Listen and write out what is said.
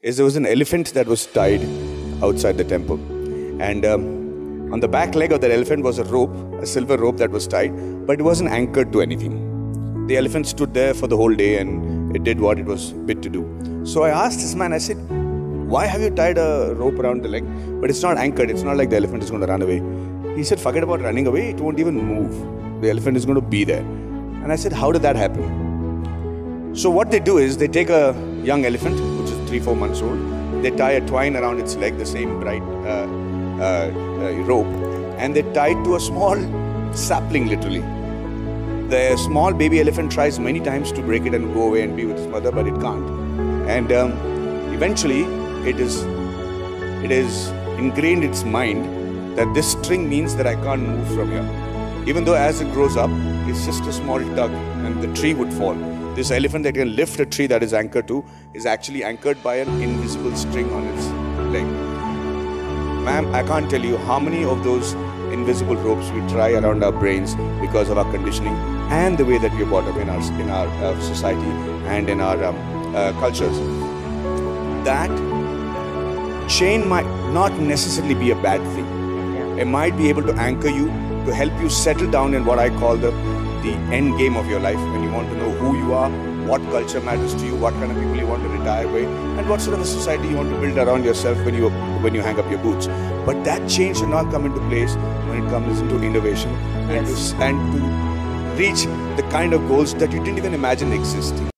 is there was an elephant that was tied outside the temple. And um, on the back leg of that elephant was a rope, a silver rope that was tied, but it wasn't anchored to anything. The elephant stood there for the whole day and it did what it was bid to do. So I asked this man, I said, Why have you tied a rope around the leg? But it's not anchored, it's not like the elephant is going to run away. He said, Forget about running away, it won't even move. The elephant is going to be there. And I said, How did that happen? So, what they do is they take a young elephant, three, four months old, they tie a twine around its leg, the same bright uh, uh, uh, rope, and they tie it to a small sapling literally. The small baby elephant tries many times to break it and go away and be with its mother, but it can't. And um, eventually, it is it is ingrained in its mind that this string means that I can't move from here. Even though as it grows up, it's just a small tug and the tree would fall. This elephant that can lift a tree that is anchored to is actually anchored by an invisible string on its leg. Ma'am, I can't tell you how many of those invisible ropes we try around our brains because of our conditioning and the way that we are brought up in our, in our uh, society and in our um, uh, cultures. That chain might not necessarily be a bad thing. It might be able to anchor you to help you settle down in what I call the the end game of your life when you want to know who you are, what culture matters to you, what kind of people you want to retire with, and what sort of a society you want to build around yourself when you when you hang up your boots. But that change should not come into place when it comes into innovation and, to, and to reach the kind of goals that you didn't even imagine existing.